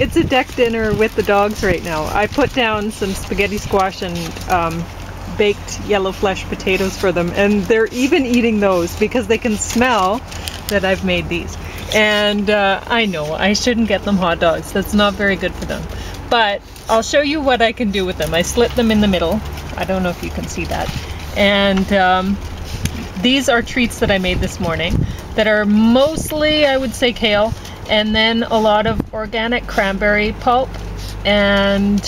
it's a deck dinner with the dogs right now. I put down some spaghetti squash and um, baked yellow flesh potatoes for them, and they're even eating those because they can smell that I've made these. And uh, I know I shouldn't get them hot dogs. That's not very good for them. But I'll show you what I can do with them. I slit them in the middle. I don't know if you can see that. And um, these are treats that I made this morning that are mostly, I would say, kale, and then a lot of organic cranberry pulp. And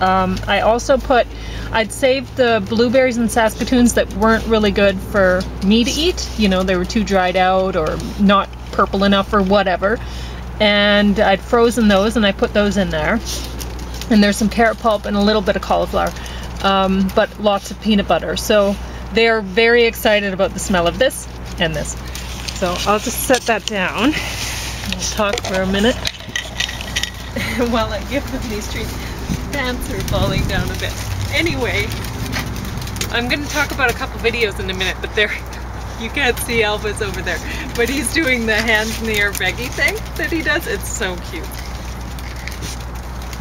um, I also put, I'd saved the blueberries and Saskatoons that weren't really good for me to eat. You know, they were too dried out or not purple enough or whatever. And I'd frozen those and I put those in there. And there's some carrot pulp and a little bit of cauliflower, um, but lots of peanut butter. So they're very excited about the smell of this and this. So I'll just set that down. We'll talk for a minute while I give them these treats. Pants are falling down a bit. Anyway, I'm going to talk about a couple videos in a minute, but they're you can't see Elvis over there, but he's doing the hands in the air beggy thing that he does. It's so cute.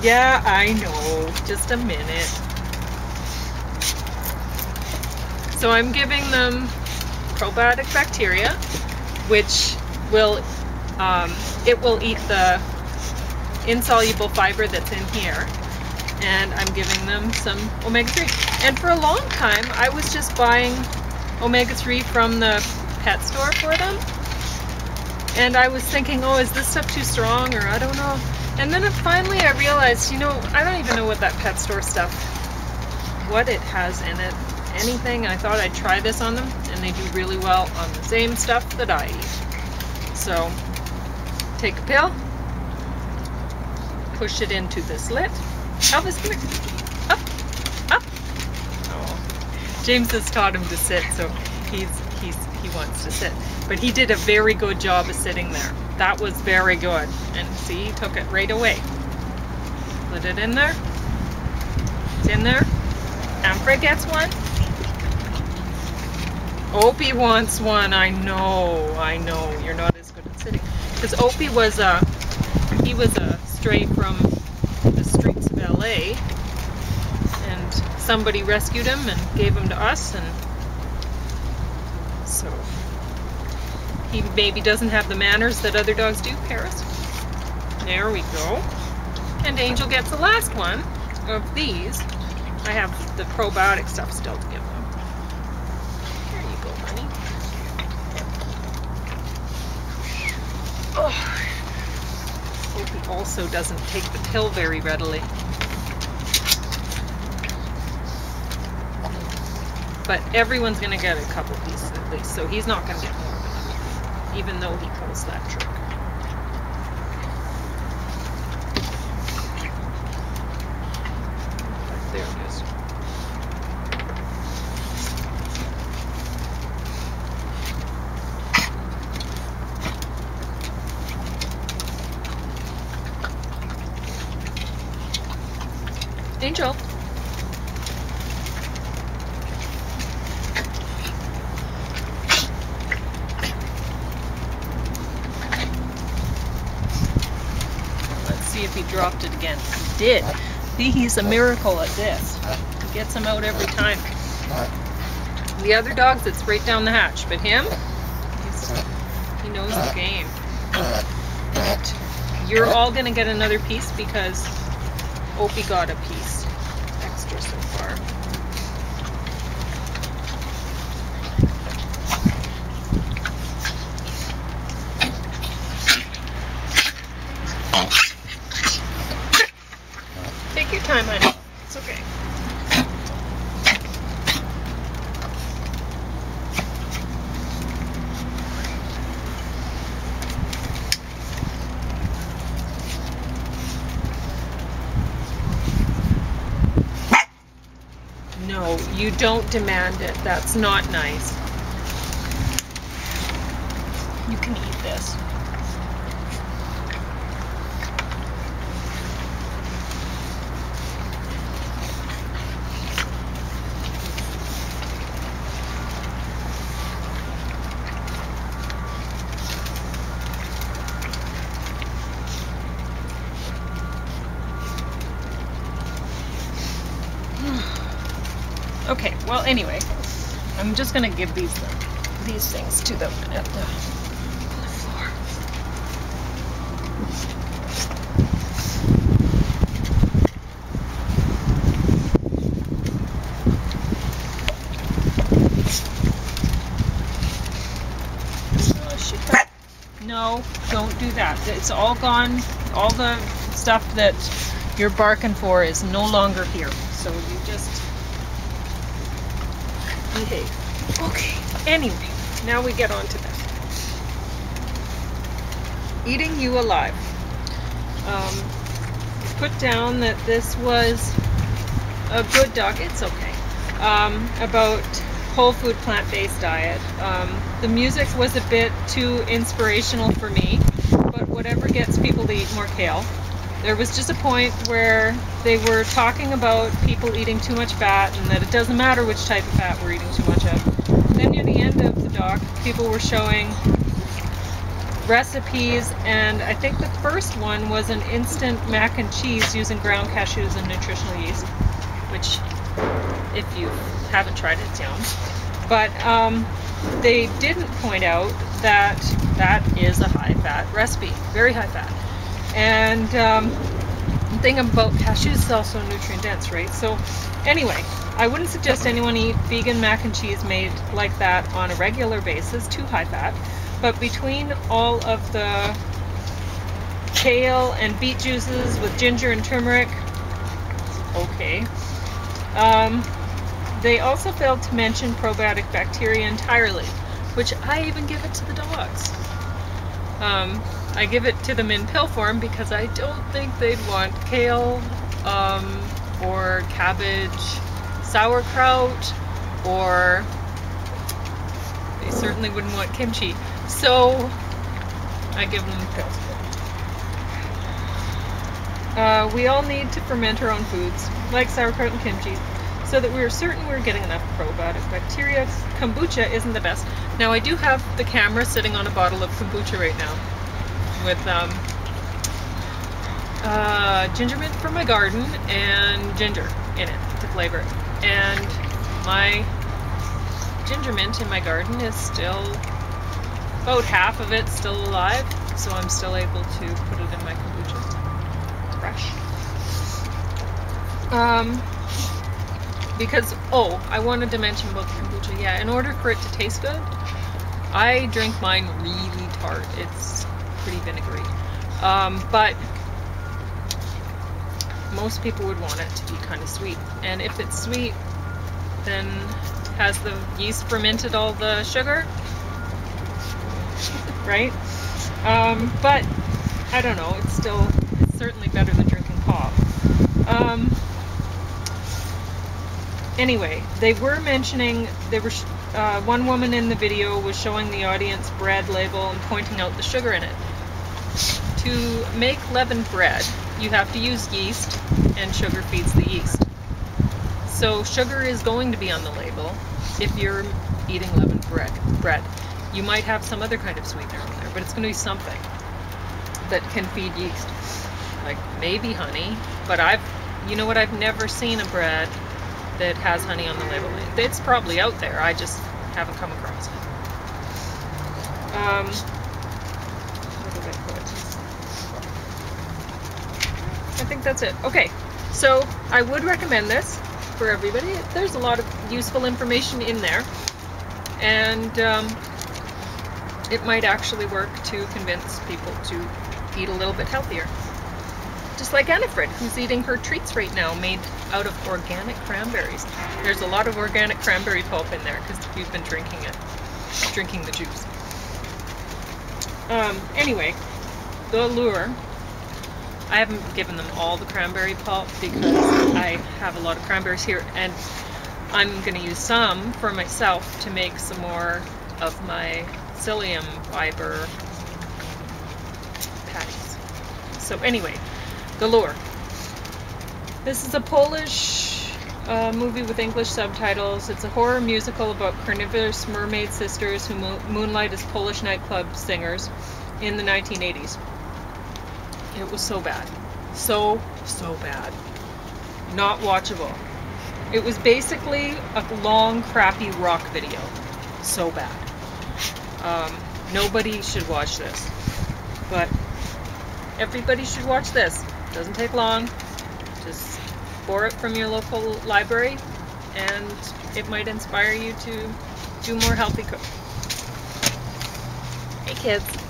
Yeah, I know. Just a minute. So I'm giving them probiotic bacteria, which will um, it will eat the insoluble fiber that's in here and I'm giving them some omega-3 and for a long time I was just buying omega-3 from the pet store for them. And I was thinking oh is this stuff too strong or I don't know. And then finally I realized you know I don't even know what that pet store stuff what it has in it anything. And I thought I'd try this on them and they do really well on the same stuff that I eat. So take a pill, push it into the slit. Elvis, come here. Up, up. James has taught him to sit, so he's he's he wants to sit. But he did a very good job of sitting there. That was very good. And see, he took it right away. Put it in there. It's in there. Amfred gets one. Opie wants one. I know. I know. You're not as good at sitting. Because Opie was a, he was a stray from the streets of LA and somebody rescued him and gave him to us and so he maybe doesn't have the manners that other dogs do, Paris. There we go. And Angel gets the last one of these. I have the probiotic stuff still to give them. There you go, honey. Oh. Opie also doesn't take the pill very readily. But everyone's going to get a couple pieces at least, so he's not going to get more than even though he pulls that trick. There it is. Angel. Let's see if he dropped it again. He did. See, he's a miracle at this. He gets them out every time. The other dogs, it's right down the hatch, but him, he knows the game. But you're all going to get another piece because Opie got a piece extra so far. Take time, honey. It's okay. No, you don't demand it. That's not nice. You can eat this. Okay, well anyway, I'm just gonna give these these things to them at the, on the floor. No, don't do that. It's all gone. All the stuff that you're barking for is no longer here. So you just behave. Okay. Anyway, now we get on to that. Eating you alive. Um, put down that this was a good dog. It's okay. Um, about whole food plant based diet. Um, the music was a bit too inspirational for me, but whatever gets people to eat more kale. There was just a point where they were talking about people eating too much fat and that it doesn't matter which type of fat we're eating too much of. Then near the end of the doc, people were showing recipes, and I think the first one was an instant mac and cheese using ground cashews and nutritional yeast, which, if you haven't tried it, down. But um, they didn't point out that that is a high fat recipe, very high fat. And um, the thing about cashews is also nutrient dense, right? So, anyway, I wouldn't suggest anyone eat vegan mac and cheese made like that on a regular basis, too high fat. But between all of the kale and beet juices with ginger and turmeric, okay. Um, they also failed to mention probiotic bacteria entirely, which I even give it to the dogs. Um, I give it to them in pill form because I don't think they'd want kale um, or cabbage, sauerkraut, or they certainly wouldn't want kimchi. So I give them pills. Uh, we all need to ferment our own foods, like sauerkraut and kimchi, so that we're certain we're getting enough probiotic bacteria. Kombucha isn't the best. Now I do have the camera sitting on a bottle of kombucha right now with um, uh, ginger mint from my garden and ginger in it to flavor it. And my ginger mint in my garden is still about half of it still alive, so I'm still able to put it in my kombucha. Fresh. Um, because oh, I wanted to mention about the kombucha. Yeah, in order for it to taste good, I drink mine really tart. It's pretty vinegary. Um, but most people would want it to be kind of sweet. And if it's sweet, then has the yeast fermented all the sugar? right? Um, but I don't know. It's still it's certainly better than drinking pop. Um, anyway, they were mentioning there were uh, one woman in the video was showing the audience bread label and pointing out the sugar in it. To make leavened bread, you have to use yeast, and sugar feeds the yeast. So sugar is going to be on the label if you're eating leavened bread. Bread. You might have some other kind of sweetener on there, but it's going to be something that can feed yeast. Like maybe honey, but I've, you know what, I've never seen a bread that has honey on the label. It's probably out there, I just haven't come across it. Um, what did I put? I think that's it. Okay, so I would recommend this for everybody. There's a lot of useful information in there, and um, it might actually work to convince people to eat a little bit healthier. Just like Annifrid, who's eating her treats right now made out of organic cranberries. There's a lot of organic cranberry pulp in there because we've been drinking it, drinking the juice. Um, anyway, the lure. I haven't given them all the cranberry pulp because I have a lot of cranberries here and I'm going to use some for myself to make some more of my psyllium fiber patties. So anyway, the Lure. This is a Polish uh, movie with English subtitles. It's a horror musical about carnivorous mermaid sisters who mo- moonlight as Polish nightclub singers in the 1980s. It was so bad. So, so bad. Not watchable. It was basically a long, crappy rock video. So bad. Um, nobody should watch this. But everybody should watch this. Doesn't take long. Just borrow it from your local library and it might inspire you to do more healthy cooking. Hey kids.